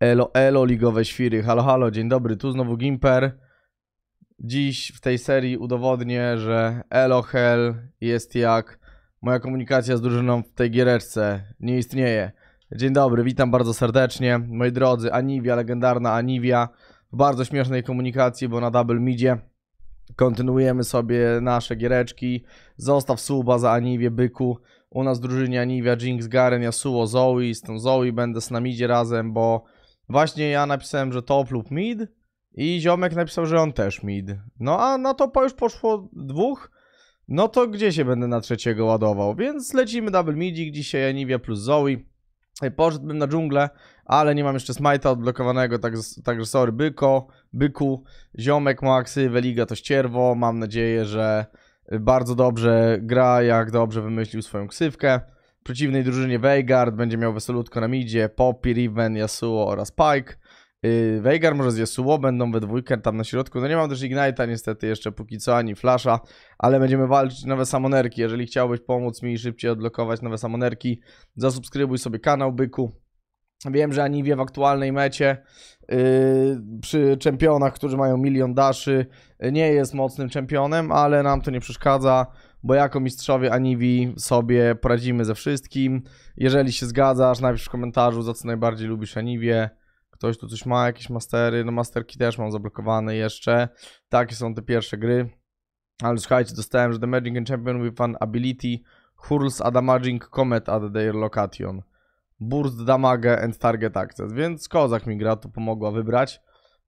Elo, elo, ligowe świry. Halo, halo, dzień dobry, tu znowu Gimper. Dziś w tej serii udowodnię, że elo, hell jest jak moja komunikacja z drużyną w tej giereczce. Nie istnieje. Dzień dobry, witam bardzo serdecznie. Moi drodzy, Aniwia, legendarna Aniwia. W bardzo śmiesznej komunikacji, bo na double midzie kontynuujemy sobie nasze giereczki. Zostaw suba za Aniwię, byku. U nas w drużynie Aniwia, Jinx, Garen, Yasuo, Zoe. Z tą Zoe będę z namidzie razem, bo właśnie ja napisałem, że top lub mid i ziomek napisał, że on też mid. No a na topa już poszło dwóch. No to gdzie się będę na trzeciego ładował? Więc lecimy double midzik, dzisiaj Aniwia plus Zoe. Ej, Poszedłbym na dżunglę, ale nie mam jeszcze smite'a odblokowanego, tak, także sorry, byko, byku, ziomek Maxy, Weliga to ścierwo, mam nadzieję, że bardzo dobrze gra, jak dobrze wymyślił swoją ksywkę. Przeciwnej drużynie Veigard będzie miał wesolutko na midzie, Poppy, Riven, Yasuo oraz Pike. Yy, Veigar może z Yasuo będą we dwójkę tam na środku. No nie mam też Ignite'a niestety jeszcze póki co, ani Flasha, ale będziemy walczyć nowe samonerki. Jeżeli chciałbyś pomóc mi szybciej odblokować nowe samonerki, zasubskrybuj sobie kanał Byku. Wiem, że Aniwie w aktualnej mecie yy, przy czempionach, którzy mają milion daszy, nie jest mocnym czempionem, ale nam to nie przeszkadza, bo jako mistrzowie Aniwi sobie poradzimy ze wszystkim. Jeżeli się zgadzasz, napisz w komentarzu, za co najbardziej lubisz Aniwie. Ktoś tu coś ma, jakieś mastery, no masterki też mam zablokowane jeszcze. Takie są te pierwsze gry. Ale słuchajcie, dostałem, że The Magic Champion with an ability hurls a damaging comet at their location. Burst damage and target access, więc kozak mi gra tu pomogła wybrać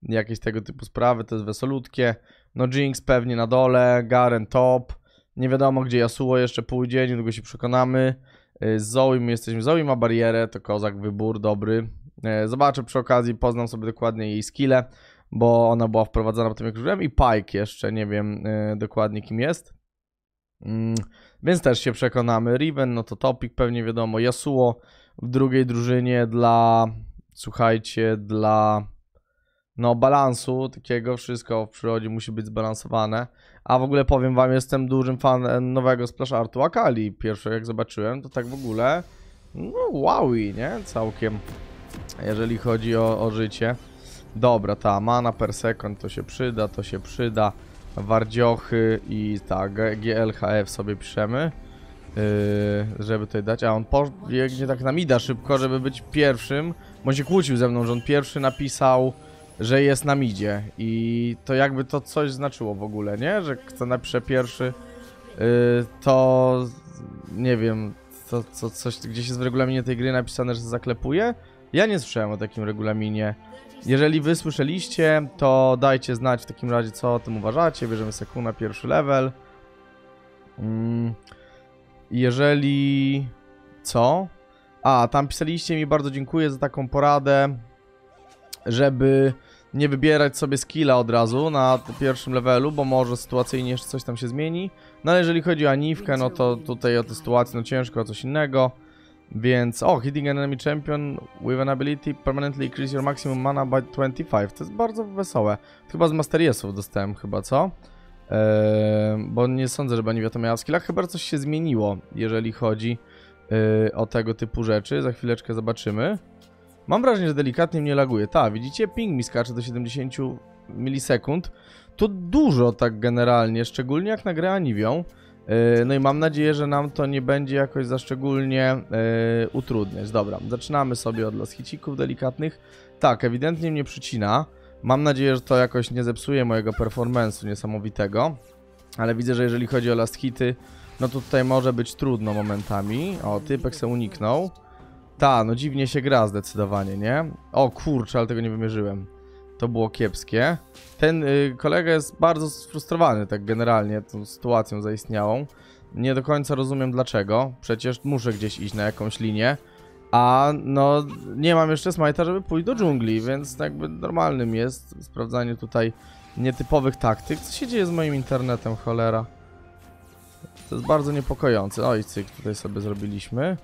jakieś tego typu sprawy, to jest wesolutkie. No Jinx pewnie na dole, Garen top, nie wiadomo gdzie Yasuo jeszcze pójdzie, niedługo się przekonamy. Y, Z Zoe my jesteśmy, Zoe ma barierę, to kozak wybór, dobry. Y, Zobaczę przy okazji, poznam sobie dokładnie jej skille, bo ona była wprowadzona potem jak użyłem i Pike jeszcze, nie wiem y, dokładnie kim jest. Mm, więc też się przekonamy. Riven, no to topik pewnie wiadomo. Yasuo w drugiej drużynie dla, słuchajcie, dla no balansu takiego, wszystko w przyrodzie musi być zbalansowane. A w ogóle powiem wam, jestem dużym fanem nowego splash artu Akali. Pierwsze jak zobaczyłem, to tak w ogóle no wowi, nie? Całkiem, jeżeli chodzi o, o życie. Dobra, ta mana per second to się przyda, to się przyda. Wardziochy i tak, GLHF sobie piszemy. Yy, żeby tutaj dać, a on biegnie tak na mida szybko, żeby być pierwszym, bo się kłócił ze mną, że on pierwszy napisał, że jest na midzie i to jakby to coś znaczyło w ogóle, nie? Że kto napisze pierwszy, yy, to nie wiem, to, to coś gdzieś jest w regulaminie tej gry napisane, że zaklepuje. Ja nie słyszałem o takim regulaminie. Jeżeli wy słyszeliście, to dajcie znać w takim razie, co o tym uważacie. Bierzemy sekundę na pierwszy level. Mm. Jeżeli... Co? A, tam pisaliście mi, bardzo dziękuję za taką poradę, żeby nie wybierać sobie skilla od razu na pierwszym levelu, bo może sytuacyjnie jeszcze coś tam się zmieni. No ale jeżeli chodzi o Aniwkę, no to tutaj o tę sytuację, no ciężko o coś innego. Więc, o, hitting an enemy champion with an ability permanently increase your maximum mana by 25. To jest bardzo wesołe. Chyba z Master Yesów dostałem chyba, co? Eee, bo nie sądzę, żeby Aniwia to miała w skillach. Chyba coś się zmieniło, jeżeli chodzi yy, o tego typu rzeczy. Za chwileczkę zobaczymy. Mam wrażenie, że delikatnie mnie laguje. Ta, widzicie? Ping mi skacze do 70 milisekund. To dużo tak generalnie, szczególnie jak na grę Aniwią. Yy, no i mam nadzieję, że nam to nie będzie jakoś za szczególnie yy, utrudniać. Dobra, zaczynamy sobie od las hicików delikatnych. Tak, ewidentnie mnie przycina. Mam nadzieję, że to jakoś nie zepsuje mojego performance'u niesamowitego. Ale widzę, że jeżeli chodzi o last hity, no to tutaj może być trudno momentami. O, typek se uniknął. Ta, no dziwnie się gra zdecydowanie, nie? O kurczę, ale tego nie wymierzyłem. To było kiepskie. Ten y, kolega jest bardzo sfrustrowany tak generalnie tą sytuacją zaistniałą. Nie do końca rozumiem dlaczego. Przecież muszę gdzieś iść na jakąś linię. A no nie mam jeszcze smajta, żeby pójść do dżungli, więc jakby normalnym jest sprawdzanie tutaj nietypowych taktyk. Co się dzieje z moim internetem, cholera? To jest bardzo niepokojące. Oj, cyk, tutaj sobie zrobiliśmy.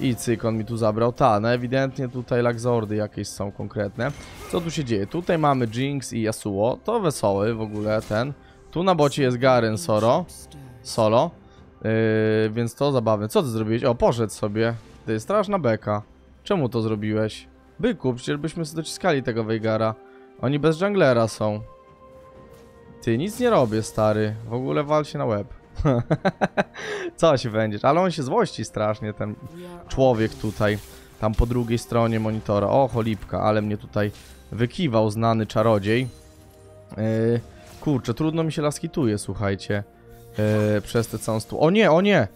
I cyk, on mi tu zabrał. Ta, no ewidentnie tutaj lagzordy jakieś są konkretne. Co tu się dzieje? Tutaj mamy Jinx i Yasuo. To wesoły w ogóle ten. Tu na bocie jest Garen Soro. Solo. Yy, więc to zabawne. Co ty zrobiłeś? O, poszedł sobie. Ty, straszna beka. Czemu to zrobiłeś? Byku, przecież byśmy sobie dociskali tego Veigara. Oni bez junglera są. Ty, nic nie robię, stary. W ogóle wal się na łeb. Co się będziesz? Ale on się złości strasznie, ten człowiek tutaj. Tam po drugiej stronie monitora. O, cholipka, ale mnie tutaj wykiwał znany czarodziej. Yy, kurczę, trudno mi się laskituje, słuchajcie. Yy, przez tę całą stu... O nie, o nie!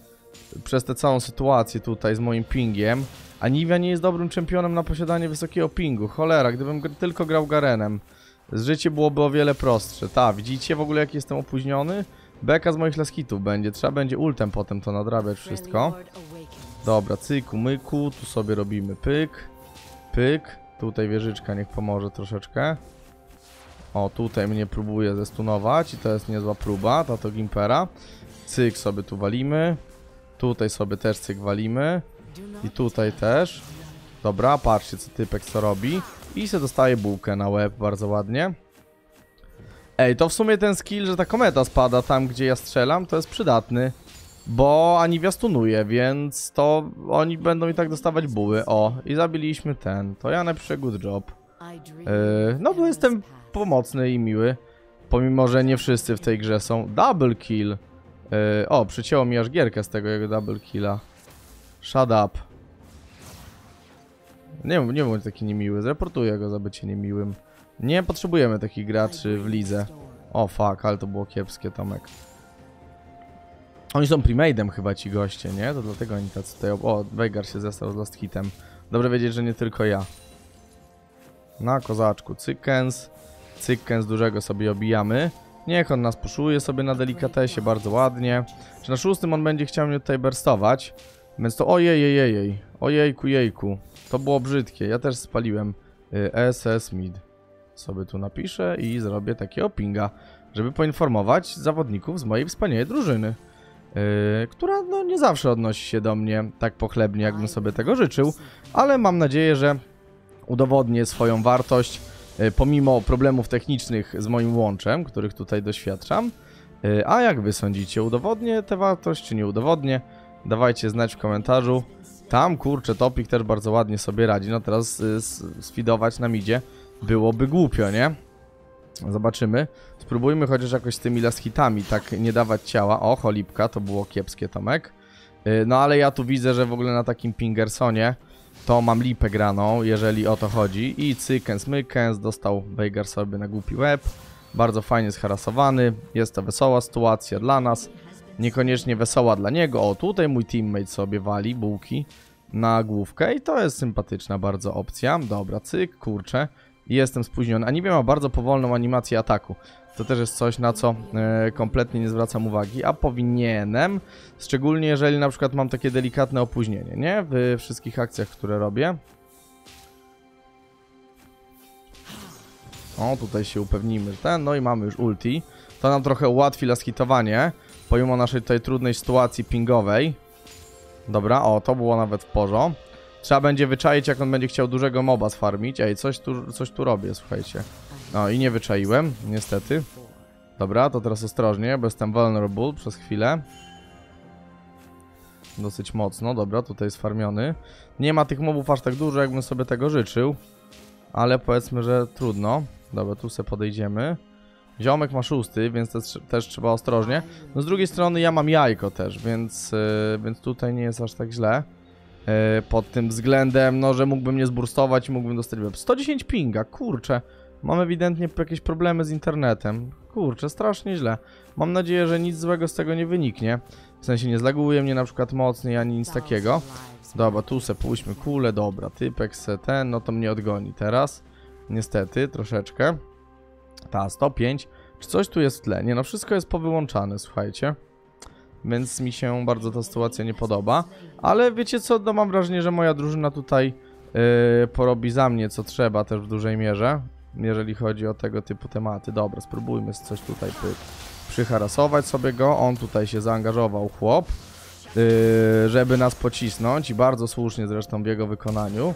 Przez tę całą sytuację tutaj z moim pingiem. Aniwia nie jest dobrym czempionem na posiadanie wysokiego pingu. Cholera, gdybym tylko grał Garenem. Życie byłoby o wiele prostsze. Ta, widzicie w ogóle jak jestem opóźniony? Beka z moich laskitów będzie. Trzeba będzie ultem potem to nadrabiać wszystko. Dobra, cyku, myku, tu sobie robimy pyk, pyk. Tutaj wieżyczka niech pomoże troszeczkę. O, tutaj mnie próbuje zestunować i to jest niezła próba, tato Gimpera. Cyk sobie tu walimy. Tutaj sobie też cyk walimy. I tutaj też. Dobra, patrzcie co typek co robi. I se dostaje bułkę na łeb, bardzo ładnie. Ej, to w sumie ten skill, że ta kometa spada tam, gdzie ja strzelam, to jest przydatny. Bo Aniwia stunuje, więc to oni będą i tak dostawać buły. O, i zabiliśmy ten. To ja napiszę good job. Yy, no bo jestem pomocny i miły. Pomimo, że nie wszyscy w tej grze są. Double kill. Yy, o, przycięło mi aż gierkę z tego jego double killa. Shut up. Nie, nie bądź taki niemiły. Zreportuję go za bycie niemiłym. Nie potrzebujemy takich graczy w lidze. O fuck, ale to było kiepskie, Tomek. Oni są premade'em chyba ci goście, nie? To dlatego oni tacy tutaj... O, Veigar się zestał z last hitem. Dobrze wiedzieć, że nie tylko ja. Na kozaczku cykens. Cykens dużego sobie obijamy. Niech on nas puszuje sobie na delikatesie bardzo ładnie. Czy na szóstym on będzie chciał mnie tutaj burstować? Więc to ojej, ojej, ojej. Ojejku, jejku. To było brzydkie. Ja też spaliłem y, SS mid. Sobie tu napiszę i zrobię takiego pinga, żeby poinformować zawodników z mojej wspaniałej drużyny. Yy, która no nie zawsze odnosi się do mnie tak pochlebnie, jakbym sobie tego życzył, ale mam nadzieję, że udowodnię swoją wartość yy, pomimo problemów technicznych z moim łączem, których tutaj doświadczam. Yy, a jak wy sądzicie, udowodnię tę wartość, czy nie udowodnię? Dawajcie znać w komentarzu. Tam, kurczę, Topik też bardzo ładnie sobie radzi. No teraz yy, sfidować na midzie byłoby głupio, nie? Zobaczymy. Spróbujmy chociaż jakoś z tymi last hitami tak nie dawać ciała. O, cholipka, to było kiepskie, Tomek. Yy, No ale ja tu widzę, że w ogóle na takim Pingersonie to mam lipę graną, jeżeli o to chodzi. I cykens, mykens, dostał Veigar sobie na głupi łeb. Bardzo fajnie zharasowany. Jest to wesoła sytuacja dla nas. Niekoniecznie wesoła dla niego. O, tutaj mój teammate sobie wali bułki na główkę i to jest sympatyczna bardzo opcja. Dobra, cyk, kurczę. Jestem spóźniony. Aniwia ma bardzo powolną animację ataku. To też jest coś, na co e, kompletnie nie zwracam uwagi, a powinienem. Szczególnie jeżeli na przykład mam takie delikatne opóźnienie, nie? W wszystkich akcjach, które robię. O, tutaj się upewnimy, że ten, no i mamy już ulti. To nam trochę ułatwi laskitowanie, pomimo naszej tutaj trudnej sytuacji pingowej. Dobra, o, to było nawet w porządku. Trzeba będzie wyczaić, jak on będzie chciał dużego moba sfarmić. Ej, coś tu, coś tu robię, słuchajcie. No i nie wyczaiłem, niestety. Dobra, to teraz ostrożnie, bo jestem vulnerable przez chwilę. Dosyć mocno, dobra, tutaj jest farmiony. Nie ma tych mobów aż tak dużo, jakbym sobie tego życzył. Ale powiedzmy, że trudno. Dobra, tu sobie podejdziemy. Ziomek ma szósty, więc też, też trzeba ostrożnie. No z drugiej strony ja mam jajko też, więc, yy, więc tutaj nie jest aż tak źle. Yy, pod tym względem, no, że mógłbym nie zburstować i mógłbym dostać web. 110 pinga, kurczę. Mam ewidentnie jakieś problemy z internetem. Kurczę, strasznie źle. Mam nadzieję, że nic złego z tego nie wyniknie. W sensie nie zlaguje mnie na przykład mocniej ani nic takiego. Dobra, tu se pójdźmy kulę, dobra, typek se ten, no to mnie odgoni teraz. Niestety, troszeczkę. Ta, 105. Czy coś tu jest w tle? Nie no, wszystko jest powyłączane, słuchajcie. Więc mi się bardzo ta sytuacja nie podoba. Ale wiecie co, no mam wrażenie, że moja drużyna tutaj yy, porobi za mnie co trzeba też w dużej mierze. Jeżeli chodzi o tego typu tematy. Dobra, spróbujmy coś tutaj py, przyharasować sobie go. On tutaj się zaangażował, chłop. Yy, żeby nas pocisnąć i bardzo słusznie zresztą w jego wykonaniu.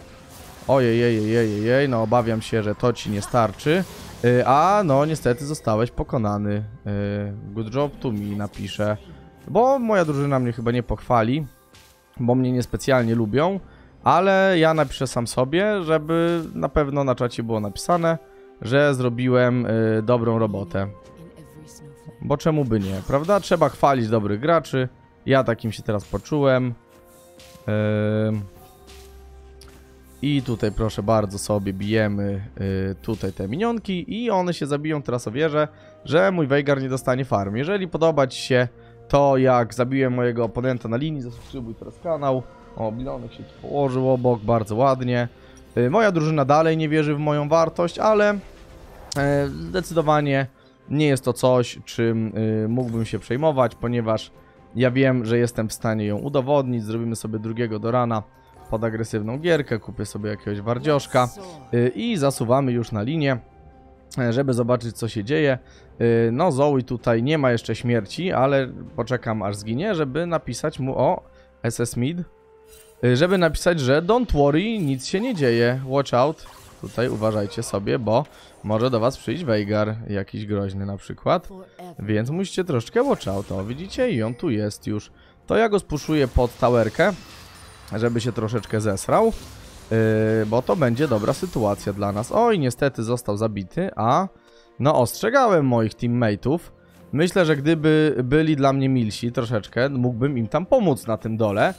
Ojej, ojej, ojej, ojej, no obawiam się, że to ci nie starczy. Yy, a no niestety zostałeś pokonany. Yy, good job tu mi napisze. Bo moja drużyna mnie chyba nie pochwali, bo mnie niespecjalnie lubią. ale ja napiszę sam sobie, żeby na pewno na czacie było napisane, że zrobiłem y, dobrą robotę. Bo czemu by nie, prawda? Trzeba chwalić dobrych graczy. Ja takim się teraz poczułem. Ym. I tutaj proszę bardzo sobie bijemy y, tutaj te minionki i one się zabiją teraz o wieżę, że mój Veigar nie dostanie farm. Jeżeli podoba Ci się to jak zabiłem mojego oponenta na linii, zasubskrybuj teraz kanał. O, Bilonek się tu położył obok, bardzo ładnie. Y, moja drużyna dalej nie wierzy w moją wartość, ale e, zdecydowanie nie jest to coś, czym y, mógłbym się przejmować, ponieważ ja wiem, że jestem w stanie ją udowodnić. Zrobimy sobie drugiego do rana pod agresywną gierkę, kupię sobie jakiegoś wardzioszka y, i zasuwamy już na linię, żeby zobaczyć co się dzieje. Y, No Zoe tutaj nie ma jeszcze śmierci, ale poczekam aż zginie, żeby napisać mu o SS Mid, y, żeby napisać, że don't worry, nic się nie dzieje, watch out. Tutaj uważajcie sobie, bo może do was przyjść Veigar, jakiś groźny na przykład. Więc musicie troszeczkę watch out. O, widzicie? I on tu jest już. To ja go spuszuję pod towerkę, żeby się troszeczkę zesrał. Yy, bo to będzie dobra sytuacja dla nas. Oj, niestety został zabity, a no ostrzegałem moich teammateów. Myślę, że gdyby byli dla mnie milsi troszeczkę, mógłbym im tam pomóc na tym dole.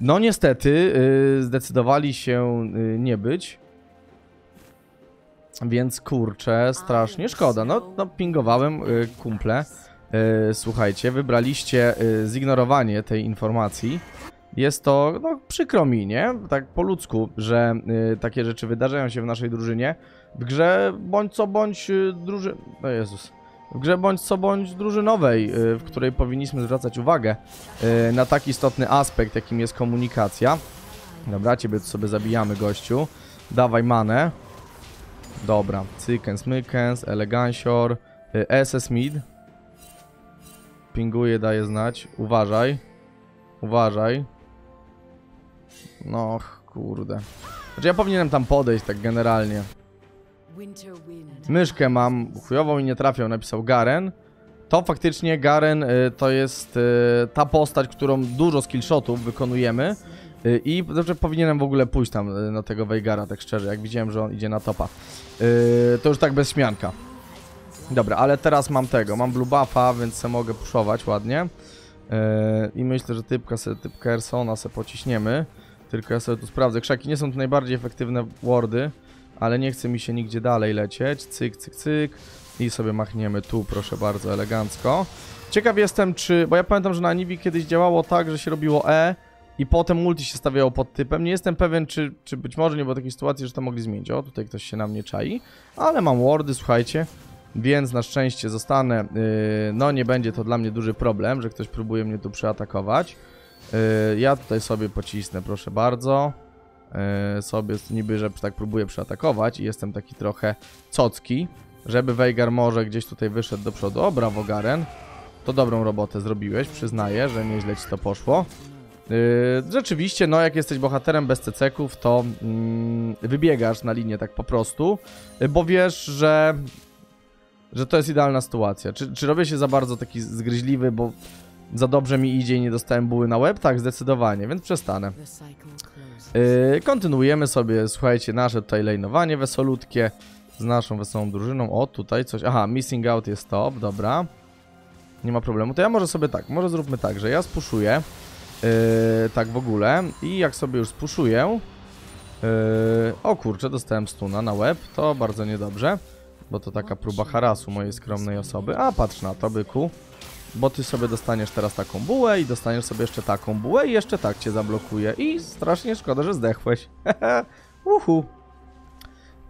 No niestety yy, zdecydowali się yy, nie być. Więc kurczę, strasznie szkoda. No, no pingowałem y, kumple. Y, słuchajcie, wybraliście y, zignorowanie tej informacji. Jest to, no przykro mi, nie? Tak po ludzku, że y, takie rzeczy wydarzają się w naszej drużynie. W grze bądź co bądź y, druży... O Jezus. W grze bądź co bądź drużynowej, y, w której powinniśmy zwracać uwagę y, na taki istotny aspekt, jakim jest komunikacja. Dobra, ciebie sobie zabijamy, gościu. Dawaj manę. Dobra, cykens, mykens, elegancior, y, SS mid. Pinguje, daje znać. Uważaj. Uważaj. No, kurde. Znaczy ja powinienem tam podejść tak generalnie. Myszkę mam chujową i nie trafiał, napisał Garen. To faktycznie Garen y, to jest y, ta postać, którą dużo skillshotów wykonujemy. Y, I znaczy, powinienem w ogóle pójść tam y, na tego Veigara, tak szczerze, jak widziałem, że on idzie na topa. Y, to już tak bez śmianka. Dobra, ale teraz mam tego, mam blue buffa, więc se mogę puszować ładnie. I myślę, że typka se, typka Ersona se pociśniemy. Tylko ja sobie tu sprawdzę. Krzaki nie są to najbardziej efektywne wardy, ale nie chce mi się nigdzie dalej lecieć. Cyk, cyk, cyk. I sobie machniemy tu, proszę bardzo, elegancko. Ciekaw jestem, czy... Bo ja pamiętam, że na Anivi kiedyś działało tak, że się robiło E i potem multi się stawiało pod typem. Nie jestem pewien, czy, czy być może nie było takiej sytuacji, że to mogli zmienić. O, tutaj ktoś się na mnie czai. Ale mam wardy, słuchajcie. Więc na szczęście zostanę. Yy, no, nie będzie to dla mnie duży problem, że ktoś próbuje mnie tu przeatakować. Yy, ja tutaj sobie pocisnę, proszę bardzo. Yy, sobie niby, że tak próbuję przeatakować i jestem taki trochę cocki, żeby Veigar może gdzieś tutaj wyszedł do przodu. O, brawo Garen. To dobrą robotę zrobiłeś, przyznaję, że nieźle ci to poszło. Yy, rzeczywiście, no jak jesteś bohaterem bez ceceków, to mm, wybiegasz na linię tak po prostu, bo wiesz, że że to jest idealna sytuacja. Czy, czy robię się za bardzo taki zgryźliwy, bo za dobrze mi idzie i nie dostałem buły na łeb? Tak, zdecydowanie, więc przestanę. Yy, kontynuujemy sobie, słuchajcie, nasze tutaj lejnowanie wesolutkie z naszą wesołą drużyną. O, tutaj coś. Aha, missing out jest top, dobra. Nie ma problemu. To ja może sobie tak, może zróbmy tak, że ja spuszuję. Yy, tak w ogóle. I jak sobie już spuszuję. Yy, o kurczę, dostałem stuna na łeb. To bardzo niedobrze. Bo to taka próba harasu mojej skromnej osoby. A patrz na to, byku. Bo ty sobie dostaniesz teraz taką bułę i dostaniesz sobie jeszcze taką bułę i jeszcze tak cię zablokuje. I strasznie szkoda, że zdechłeś. Uhu.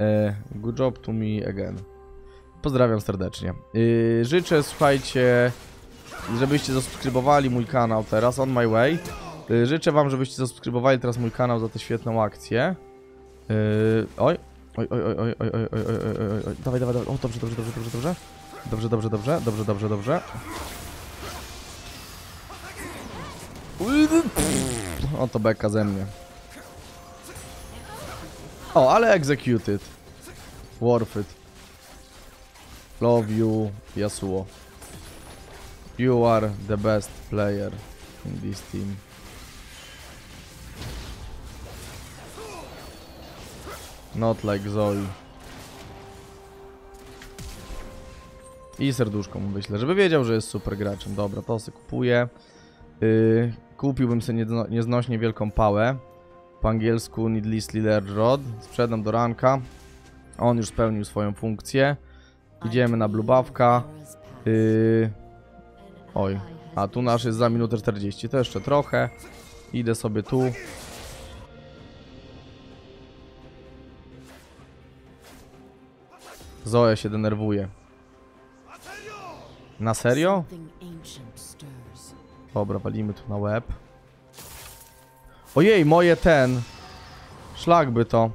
E, good job to me again. Pozdrawiam serdecznie. Yy, życzę, słuchajcie, żebyście zasubskrybowali mój kanał teraz, on my way. Yy, życzę wam, żebyście zasubskrybowali teraz mój kanał za tę świetną akcję. Yy, oj, oj, oj, oj, oj, oj, oj, oj, oj, oj, oj, oj, dawaj, dawaj, dawaj, o, dobrze, dobrze, dobrze, dobrze, dobrze. Dobrze, dobrze, dobrze, dobrze, dobrze, dobrze. O, to beka ze mnie. O, ale executed. Worth it. Love you, Yasuo. You are the best player in this team. Not like Zoe. I serduszko mu wyślę, żeby wiedział, że jest super graczem. Dobra, to sobie kupuję. Yy, kupiłbym sobie niezno- nieznośnie wielką pałę. Po angielsku Needlessly Large Rod. Sprzedam do ranka. On już spełnił swoją funkcję. Idziemy na blubawka. Yy... Oj, a tu nasz jest za minutę 40. To jeszcze trochę. Idę sobie tu. Zoe się denerwuje. Na serio? Dobra, walimy tu na łeb. Ojej, moje ten. Szlak by to.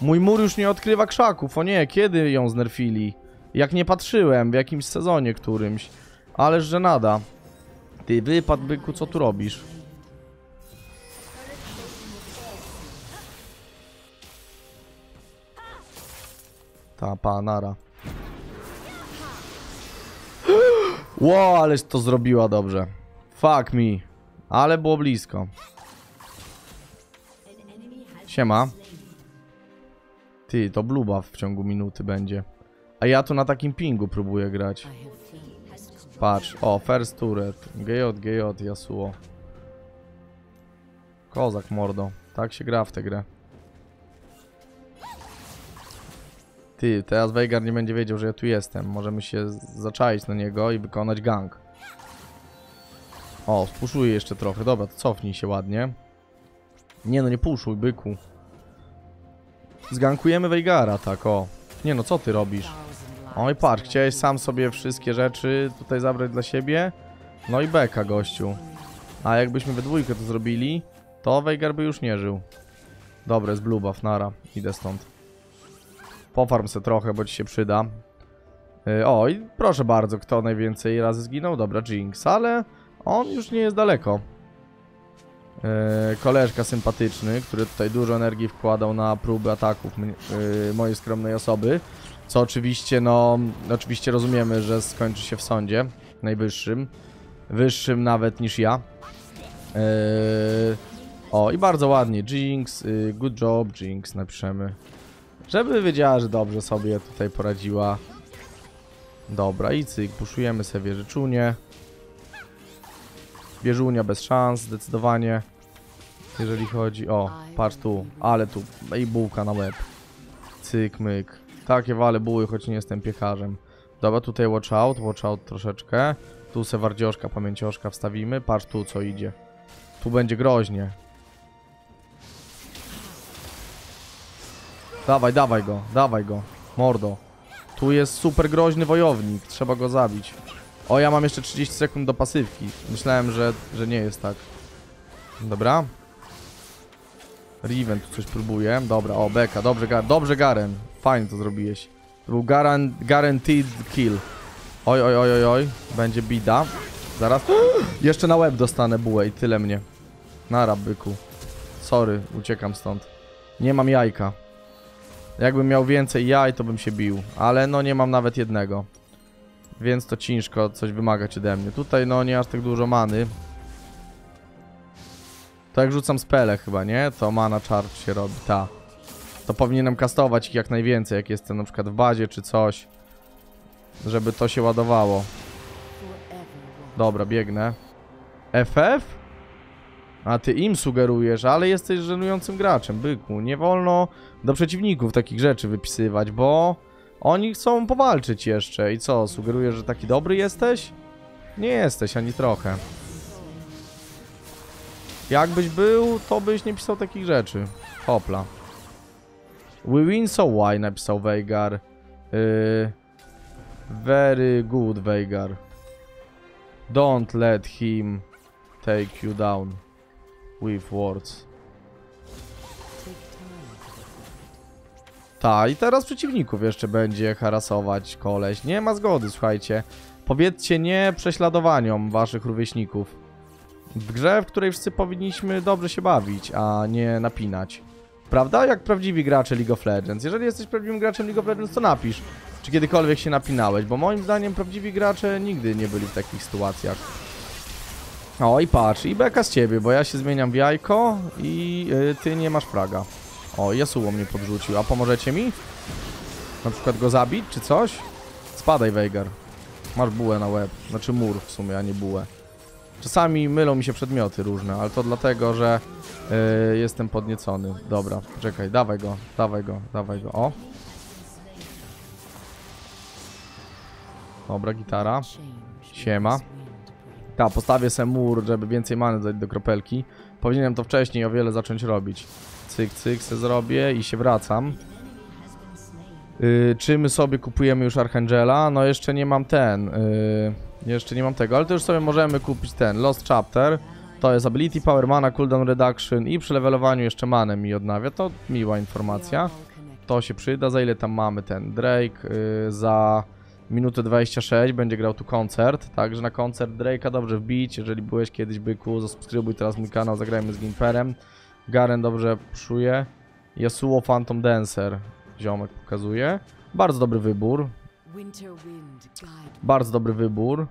Mój mur już nie odkrywa krzaków. O nie, kiedy ją znerfili? Jak nie patrzyłem, w jakimś sezonie którymś. Ależ że nada. Ty, wypad byku, co tu robisz? Ta, pa, nara. Ło, ależ to zrobiła dobrze. Fuck me. Ale było blisko. Siema. Ty, to blue buff w ciągu minuty będzie. A ja tu na takim pingu próbuję grać. Patrz, o, first turret. GJ, GJ, Yasuo. Kozak, mordo. Tak się gra w tę grę. Ty, teraz Veigar nie będzie wiedział, że ja tu jestem. Możemy się zaczaić na niego i wykonać gang. O, spuszuję jeszcze trochę. Dobra, to cofnij się ładnie. Nie no, nie puszuj, byku. Zgankujemy Veigara, tak, o. Nie no, co ty robisz? Oj, patrz, chciałeś sam sobie wszystkie rzeczy tutaj zabrać dla siebie. No i beka, gościu. A jakbyśmy we dwójkę to zrobili, to Veigar by już nie żył. Dobre, z blue buff, nara. Idę stąd. Pofarm se trochę, bo ci się przyda. Yy, o, i proszę bardzo, kto najwięcej razy zginął? Dobra, Jinx, ale on już nie jest daleko. Yy, koleżka sympatyczny, który tutaj dużo energii wkładał na próby ataków yy, mojej skromnej osoby. Co oczywiście, no, oczywiście rozumiemy, że skończy się w sądzie najwyższym. Wyższym nawet niż ja. Yy, o, i bardzo ładnie. Jinx, yy, good job, Jinx, napiszemy. Żeby wiedziała, że dobrze sobie tutaj poradziła. Dobra, i cyk, sobie wieżyczunię. Wieżunia bez szans, zdecydowanie. Jeżeli chodzi... O, patrz tu, ale tu, i bułka na łeb. Cyk, myk. Takie wale buły, choć nie jestem piekarzem. Dobra, tutaj watch out, watch out troszeczkę. Tu se wardzioszka, pamięcioszka wstawimy. Patrz tu, co idzie. Tu będzie groźnie. Dawaj, dawaj go, dawaj go. Mordo. Tu jest super groźny wojownik, trzeba go zabić. O, ja mam jeszcze 30 sekund do pasywki. Myślałem, że, że nie jest tak. Dobra. Riven tu coś próbuje. Dobra, o, Beka, dobrze, Gar dobrze Garen. Fajnie to zrobiłeś. To był guaranteed kill. Oj, oj, oj, oj, oj. Będzie bida. Zaraz. Jeszcze na łeb dostanę bułę i tyle mnie. Nara, byku. Sorry, uciekam stąd. Nie mam jajka. Jakbym miał więcej jaj, to bym się bił. Ale no nie mam nawet jednego. Więc to ciężko coś wymagać ode mnie. Tutaj no nie aż tak dużo many. To jak rzucam spele chyba, nie? To mana charge się robi, ta. To powinienem kastować ich jak najwięcej, jak jestem na przykład w bazie czy coś. Żeby to się ładowało. Dobra, biegnę. FF? A ty im sugerujesz, ale jesteś żenującym graczem, byku. Nie wolno do przeciwników takich rzeczy wypisywać, bo oni chcą powalczyć jeszcze. I co, sugerujesz, że taki dobry jesteś? Nie jesteś ani trochę. Jakbyś był, to byś nie pisał takich rzeczy. Hopla. We win so why, napisał Veigar. Yy, very good, Veigar. Don't let him take you down with words. Ta, i teraz przeciwników jeszcze będzie harasować koleś. Nie ma zgody, słuchajcie. Powiedzcie nie prześladowaniom waszych rówieśników. W grze, w której wszyscy powinniśmy dobrze się bawić, a nie napinać. Prawda? Jak prawdziwi gracze League of Legends. Jeżeli jesteś prawdziwym graczem League of Legends, to napisz, czy kiedykolwiek się napinałeś, bo moim zdaniem prawdziwi gracze nigdy nie byli w takich sytuacjach. O i patrz, i beka z ciebie, bo ja się zmieniam w jajko i y, ty nie masz praga. O, Yasuo mnie podrzucił. A pomożecie mi? Na przykład go zabić, czy coś? Spadaj, Veigar. Masz bułę na łeb. Znaczy mur w sumie, a nie bułę. Czasami mylą mi się przedmioty różne, ale to dlatego, że yy, jestem podniecony. Dobra, czekaj, dawaj go, dawaj go, dawaj go. O. Dobra, gitara. Siema. Ta, postawię se mur, żeby więcej many dać do kropelki. Powinienem to wcześniej o wiele zacząć robić. Cyk, cyk, se zrobię i się wracam. Yy, czy my sobie kupujemy już Archangela? No jeszcze nie mam ten. Yy, jeszcze nie mam tego, ale to już sobie możemy kupić ten. Lost Chapter. To jest Ability Power, Mana, Cooldown Reduction i przy levelowaniu jeszcze manę mi odnawia. To miła informacja. To się przyda. Za ile tam mamy ten Drake? Yy, za minutę 26 będzie grał tu koncert. Także na koncert Drake'a dobrze wbić. Jeżeli byłeś kiedyś byku, zasubskrybuj teraz mój kanał, zagrajmy z Gimperem. Garen dobrze czuje. Yasuo Phantom Dancer. Ziomek pokazuje. Bardzo dobry wybór. Bardzo dobry wybór.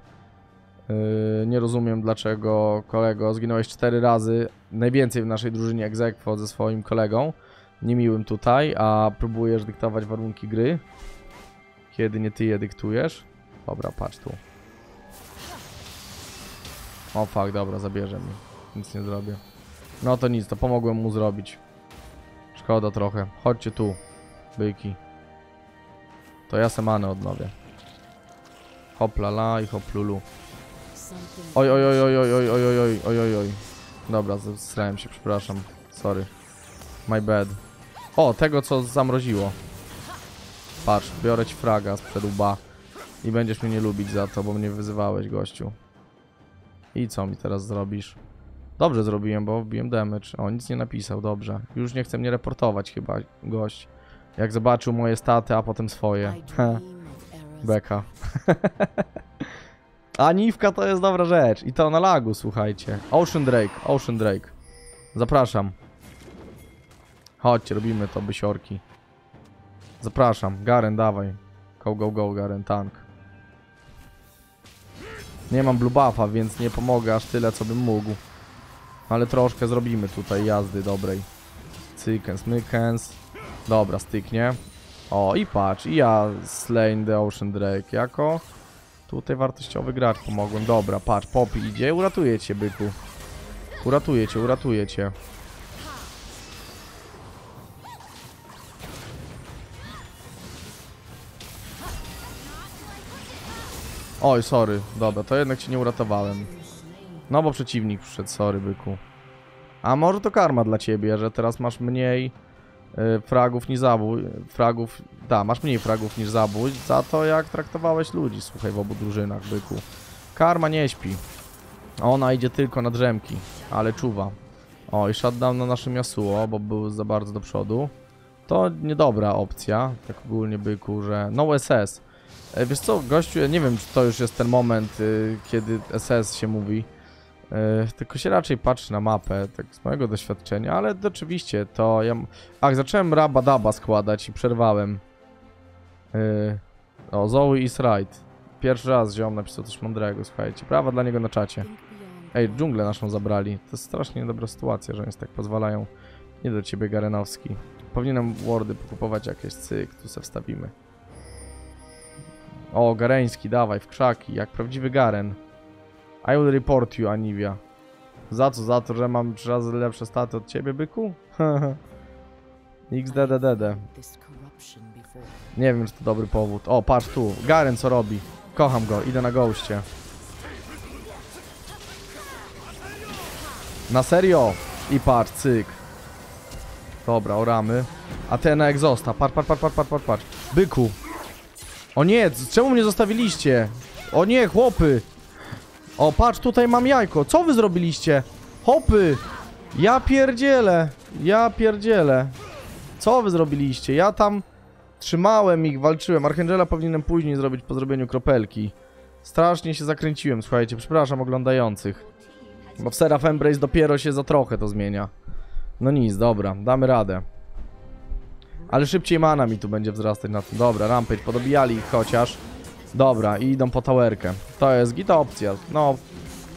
Yy, nie rozumiem dlaczego kolego zginąłeś 4 razy. Najwięcej w naszej drużynie egzekwo ze swoim kolegą. Niemiłym tutaj, a próbujesz dyktować warunki gry. Kiedy nie ty je dyktujesz. Dobra, patrz tu. O fuck, dobra, zabierze mi. Nic nie zrobię. No to nic, to pomogłem mu zrobić. Szkoda trochę. Chodźcie tu, byki. To ja semanę odnowię. Hopla la i hoplulu. something Oj, oj, oj, oj, oj, oj, oj, oj, oj, oj, oj, oj. Dobra, zesrałem się, przepraszam. Sorry. My bad. O, tego co zamroziło. Patrz, biorę ci fraga sprzed łba. I będziesz mnie nie lubić za to, bo mnie wyzywałeś, gościu. I co mi teraz zrobisz? Dobrze zrobiłem, bo wbiłem damage. O, nic nie napisał, dobrze. Już nie chce mnie reportować chyba, gość. Jak zobaczył moje staty, a potem swoje. Beka. A niwka to jest dobra rzecz. I to na lagu, słuchajcie. Ocean Drake, Ocean Drake. Zapraszam. Chodźcie, robimy to, bysiorki. Zapraszam. Garen, dawaj. Go, go, go, Garen, tank. Nie mam blue buffa, więc nie pomogę aż tyle, co bym mógł. Ale troszkę zrobimy tutaj jazdy dobrej. Cykens, mykens. Dobra, styknie. O, i patrz, i ja Slain the Ocean Drake jako tutaj wartościowy gracz pomogłem. Dobra, patrz, Poppy idzie, uratuje cię, byku. Uratuje cię, uratuje cię. Oj, sorry, dobra, to jednak cię nie uratowałem. No bo przeciwnik przyszedł, sorry, byku. A może to karma dla ciebie, że teraz masz mniej y, fragów niż zabój. Fragów, da, masz mniej fragów niż zabój za to, jak traktowałeś ludzi, słuchaj, w obu drużynach, byku. Karma nie śpi. Ona idzie tylko na drzemki, ale czuwa. O, i shutdown na naszym Yasuo, bo był za bardzo do przodu. To niedobra opcja, tak ogólnie byku, że no SS. E, wiesz co, gościu, ja nie wiem, czy to już jest ten moment, y, kiedy SS się mówi. E, tylko się raczej patrzy na mapę, tak z mojego doświadczenia, ale oczywiście to ja... Ach, zacząłem Raba Daba składać i przerwałem. E, o, Zoe is right. Pierwszy raz ziom napisał coś mądrego, słuchajcie. Brawa dla niego na czacie. Ej, dżunglę naszą zabrali. To jest strasznie dobra sytuacja, że oni tak pozwalają. Nie do ciebie, Garenowski. Powinienem wardy pokupować jakieś, cyk, tu se wstawimy. O, Gareński, dawaj, w krzaki, jak prawdziwy Garen. I will report you, Aniwia. Za co? Za to, że mam trzy razy lepsze staty od ciebie, byku? XDDDD. Nie wiem, czy to dobry powód. O, patrz tu. Garen co robi? Kocham go, idę na goście. Na serio? I patrz, cyk. Dobra, oramy. A ten na egzosta. Patrz, patrz, patrz, patrz, patrz, patrz. Byku. O nie, czemu mnie zostawiliście? O nie, chłopy. O, patrz, tutaj mam jajko. Co wy zrobiliście? Hopy. Ja pierdzielę. Ja pierdzielę. Co wy zrobiliście? Ja tam... Trzymałem ich, walczyłem. Archangela powinienem później zrobić po zrobieniu kropelki. Strasznie się zakręciłem, słuchajcie, przepraszam oglądających. Bo w Seraph Embrace dopiero się za trochę to zmienia. No nic, dobra, damy radę. Ale szybciej mana mi tu będzie wzrastać na tym. Dobra, Rampage, podobijali ich chociaż. Dobra, i idą po towerkę. To jest gita opcja. No,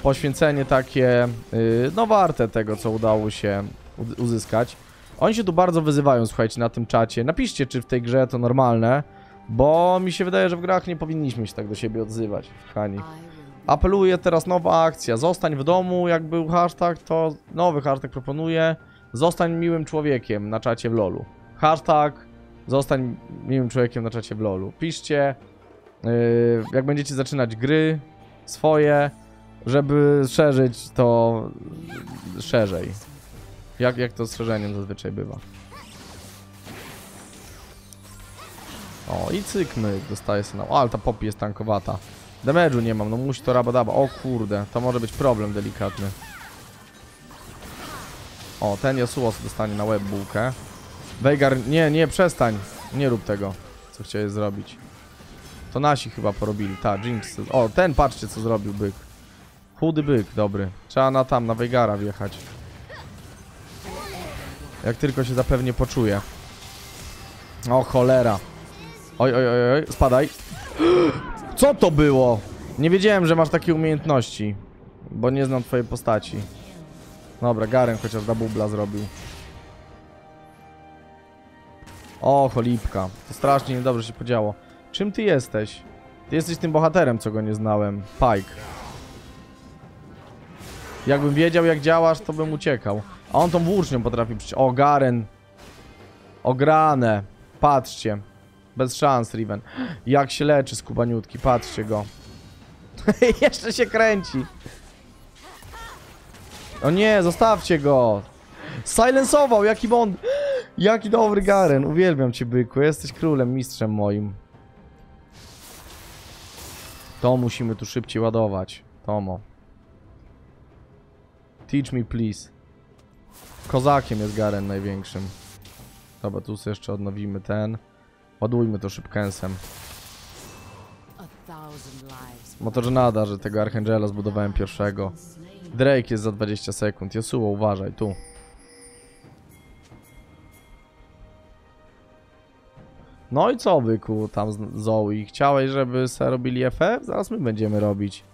poświęcenie takie, yy, no warte tego, co udało się uzyskać. Oni się tu bardzo wyzywają, słuchajcie, na tym czacie. Napiszcie, czy w tej grze to normalne, bo mi się wydaje, że w grach nie powinniśmy się tak do siebie odzywać, kochani. Apeluję teraz nowa akcja. Zostań w domu, jak był hashtag, to nowy hashtag proponuję. Zostań miłym człowiekiem na czacie w LoLu. Hashtag zostań miłym człowiekiem na czacie w LoLu. Piszcie, jak będziecie zaczynać gry swoje, żeby szerzyć to szerzej. Jak, jak to z szerzeniem zazwyczaj bywa. O, i cyk myk, dostaje sygnał. O, ale ta popi jest tankowata. Damage'u nie mam, no musi to rabadaba. O kurde, to może być problem delikatny. O, ten Yasuo dostanie na łeb bułkę. Veigar, nie, nie, przestań. Nie rób tego, co chciałeś zrobić. To nasi chyba porobili. Ta, Jinx. O, ten, patrzcie, co zrobił byk. Chudy byk, dobry. Trzeba na tam, na Veigara wjechać. Jak tylko się zapewnie poczuje. O, cholera. Oj, oj, oj, oj, spadaj. Co to było? Nie wiedziałem, że masz takie umiejętności. Bo nie znam twojej postaci. Dobra, Garen chociaż da bubla zrobił. O, cholipka. To strasznie niedobrze się podziało. Czym ty jesteś? Ty jesteś tym bohaterem, co go nie znałem. Pike. Jakbym wiedział, jak działasz, to bym uciekał. A on tą włócznią potrafi przyciąć. O, Garen. Ograne. Patrzcie. Bez szans, Riven. Jak się leczy skubaniutki, patrzcie go. Jeszcze się kręci. O nie, zostawcie go. Silensował, jaki bond. Jaki dobry Garen. Uwielbiam cię, byku. Jesteś królem, mistrzem moim. To musimy tu szybciej ładować. Tomo. Teach me, please. Kozakiem jest Garen największym. Dobra, tu sobie jeszcze odnowimy ten. Ładujmy to szybkęsem. a thousand lives. Motorze nada, że tego Archangela zbudowałem pierwszego. Drake jest za 20 sekund. Yasuo, uważaj, tu. No i co, byku, tam z Zoe? Chciałeś, żeby se robili FF? Zaraz my będziemy robić.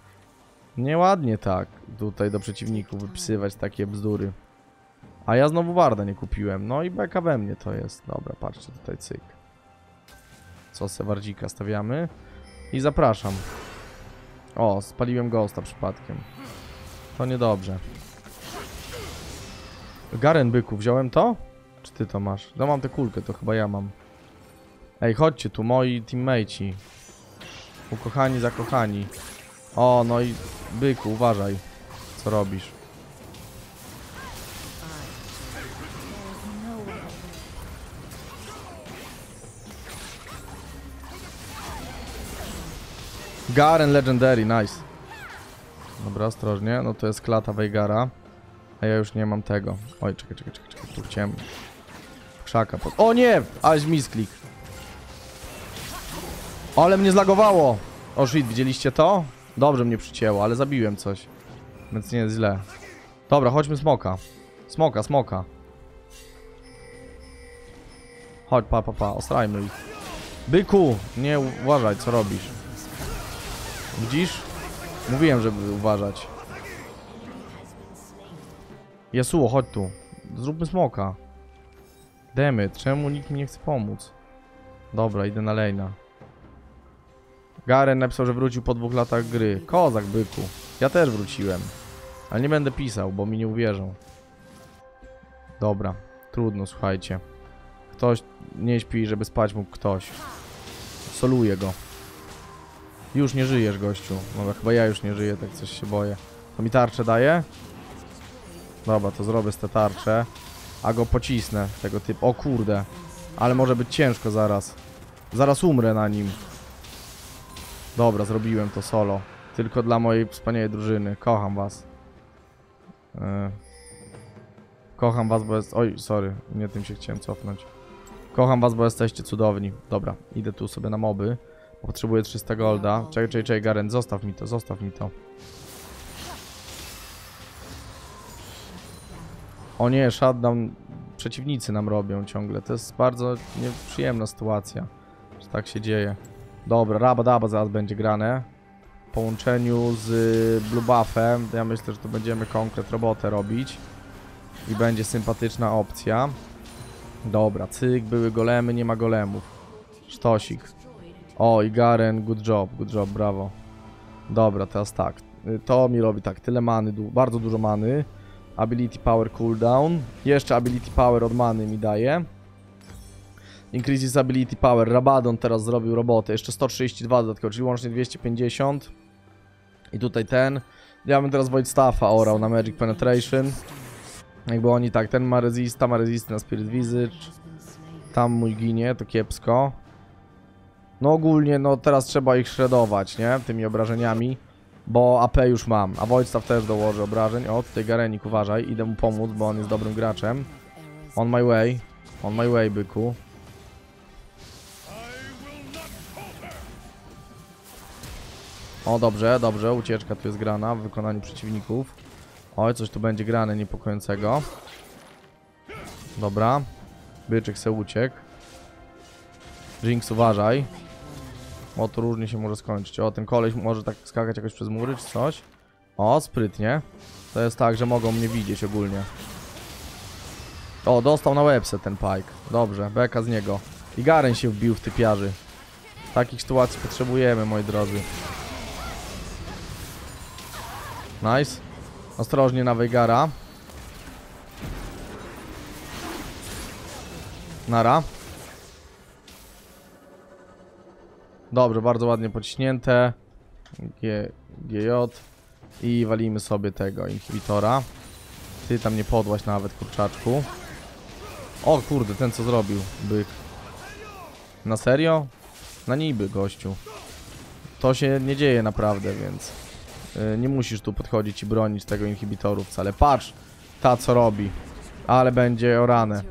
Nieładnie tak, tutaj do przeciwników wypisywać takie bzdury. A ja znowu Warda nie kupiłem. No i beka we mnie to jest. Dobra, patrzcie tutaj, cyk. Co se Wardzika stawiamy. I zapraszam. O, spaliłem Ghosta przypadkiem. To niedobrze. Garen byku, wziąłem to? Czy ty to masz? No mam tę kulkę, to chyba ja mam. Ej, chodźcie tu, moi teammateci. Ukochani, zakochani. O, no i byku, uważaj. Co robisz? Garen Legendary, nice. Dobra, ostrożnie. No to jest klata Veigara. A ja już nie mam tego. Oj, czekaj, czekaj, czekaj, czekaj. Tu chciałem... Krzaka pod... O nie! Aleś misklik. Ale mnie zlagowało! O shit, widzieliście to? Dobrze mnie przycięło, ale zabiłem coś. Więc nie jest źle. Dobra, chodźmy smoka. Smoka, smoka. Chodź, pa, pa, pa, ostrajmy ich. Byku! Nie, uważaj, co robisz. Widzisz? Mówiłem, żeby uważać. Yasuo, chodź tu. Zróbmy smoka. Demy, czemu nikt mi nie chce pomóc? Dobra, idę na lejna. Garen napisał, że wrócił po dwóch latach gry. Kozak, byku. Ja też wróciłem. Ale nie będę pisał, bo mi nie uwierzą. Dobra, trudno, słuchajcie. Ktoś nie śpi, żeby spać mógł ktoś. Soluję go. Już nie żyjesz, gościu. Dobra, chyba ja już nie żyję, tak coś się boję. To mi tarczę daje? Dobra, to zrobię z te tarcze. A go pocisnę, tego typu. O kurde. Ale może być ciężko zaraz. Zaraz umrę na nim. Dobra, zrobiłem to solo. Tylko dla mojej wspaniałej drużyny. Kocham was. E. Kocham was, bo jest... Oj, sorry. Nie tym się chciałem cofnąć. Kocham was, bo jesteście cudowni. Dobra, idę tu sobie na moby. Potrzebuję 300 golda. Czekaj, czekaj, czekaj, Garen, zostaw mi to, zostaw mi to. O nie, shutdown przeciwnicy nam robią ciągle. To jest bardzo nieprzyjemna sytuacja, że tak się dzieje. Dobra, Raba Daba zaraz będzie grane. W połączeniu z Blue Buffem. Ja myślę, że tu będziemy konkret robotę robić. I będzie sympatyczna opcja. Dobra, cyk, były golemy, nie ma golemów. Sztosik. O, i Garen, good job, good job, brawo. Dobra, teraz tak. Y, To mi robi tak, tyle many, bardzo dużo many. Ability power cooldown. Jeszcze ability power od many mi daje. Increases ability power. Rabadon teraz zrobił robotę. Jeszcze 132 dodatkowo, czyli łącznie 250. I tutaj ten. Ja bym teraz Void Staffa orał na Magic Penetration. Jakby oni tak, ten ma resist, tam ma resist na Spirit Visage. Tam mój ginie, to kiepsko. No ogólnie, no teraz trzeba ich shredować, nie? Tymi obrażeniami. Bo AP już mam, a Staff też dołoży obrażeń. O, tutaj Garenik, uważaj, idę mu pomóc, bo on jest dobrym graczem. On my way. On my way, byku. O, dobrze, dobrze, ucieczka tu jest grana w wykonaniu przeciwników. Oj, coś tu będzie grane niepokojącego. Dobra. Byczek se uciekł. Jinx, uważaj. O, to różnie się może skończyć. O, ten koleś może tak skakać jakoś przez mury czy coś. O, sprytnie. To jest tak, że mogą mnie widzieć ogólnie. O, dostał na łebse ten Pike. Dobrze, beka z niego. I Garen się wbił w typiarzy. Takich sytuacji potrzebujemy, moi drodzy. Nice. Ostrożnie na Veigara. Nara. Dobrze, bardzo ładnie pociśnięte. G, GJ. I walimy sobie tego inhibitora. Ty tam nie podłaś nawet, kurczaczku. O kurde, ten co zrobił, byk. Na serio? Na niby, gościu. To się nie dzieje naprawdę, więc... y, nie musisz tu podchodzić i bronić tego inhibitoru wcale. Patrz, ta co robi. Ale będzie orane.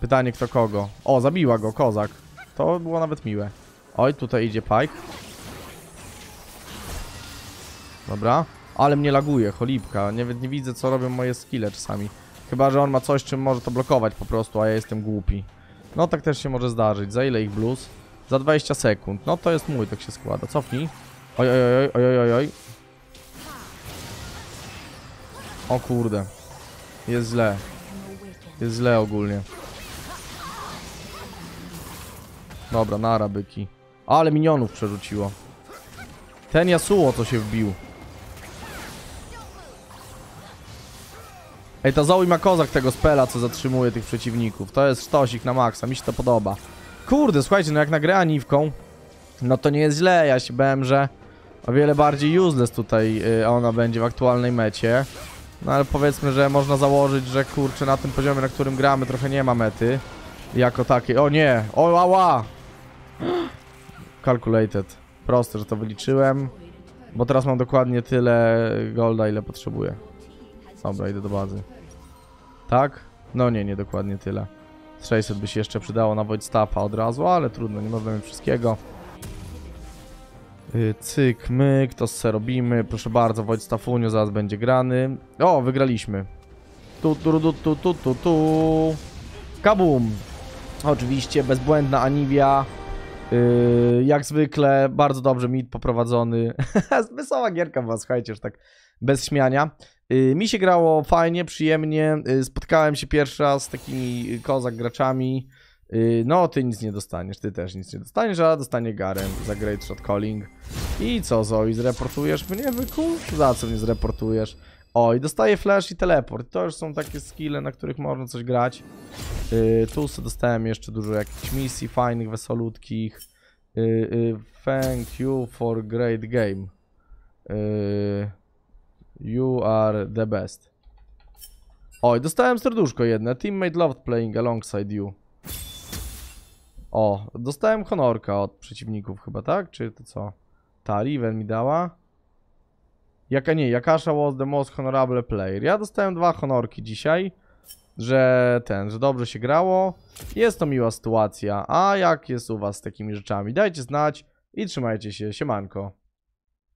Pytanie kto kogo. O, zabiła go, kozak. To było nawet miłe. Oj, tutaj idzie Pike. Dobra. Ale mnie laguje, cholipka. Nie, nie widzę co robią moje skille czasami. Chyba, że on ma coś, czym może to blokować po prostu, a ja jestem głupi. No tak też się może zdarzyć. Za ile ich blues? Za 20 sekund. No to jest mój, tak się składa. Cofnij. Oj, oj, oj, oj, oj, oj. O kurde. Jest źle. Jest źle ogólnie. Dobra, nara byki. Ale minionów przerzuciło. Ten Yasuo co się wbił. Ej, ta Zoe ma kozak tego spela, co zatrzymuje tych przeciwników. To jest sztosik na maksa, mi się to podoba. Kurde, słuchajcie, no jak na grę Aniwką, no to nie jest źle. Ja się bałem, że o wiele bardziej useless tutaj y, ona będzie w aktualnej mecie. No ale powiedzmy, że można założyć, że kurczę, na tym poziomie, na którym gramy, trochę nie ma mety. Jako takiej. O nie! O, ała! Calculated. Proste, że to wyliczyłem. Bo teraz mam dokładnie tyle golda, ile potrzebuję. Dobra, idę do bazy. Tak? No nie, nie dokładnie tyle. Z 600 by się jeszcze przydało na Void Staffa od razu, ale trudno, nie można wszystkiego. Yy, cyk, myk, to se robimy. Proszę bardzo, Void Staffunio zaraz będzie grany. O, wygraliśmy. Tu, tu, tu, tu, tu, tu, tu. Kabum! Oczywiście, bezbłędna Aniwia. Yy, jak zwykle, bardzo dobrze mid poprowadzony. Wesoła gierka była, słuchajcie, już tak bez śmiania. Yy, mi się grało fajnie, przyjemnie. Yy, spotkałem się pierwszy raz z takimi kozak graczami. Yy, no, ty nic nie dostaniesz, ty też nic nie dostaniesz, a dostanie Garen za Great Shot Calling. I co, Zoe, zreportujesz mnie, byku? Za co mnie zreportujesz? O, i dostaję flash i teleport. To już są takie skille, na których można coś grać. Yy, tu dostałem jeszcze dużo jakichś misji fajnych, wesolutkich. Yy, yy, thank you for great game. Yy, you are the best. Oj, dostałem serduszko jedno. Teammate loved playing alongside you. O, dostałem honorka od przeciwników chyba, tak? Czy to co? Ta, Riven mi dała. Jaka nie, Jakasza was the most honorable player. Ja dostałem dwa honorki dzisiaj, że ten, że dobrze się grało. Jest to miła sytuacja. A jak jest u was z takimi rzeczami? Dajcie znać i trzymajcie się. Siemanko.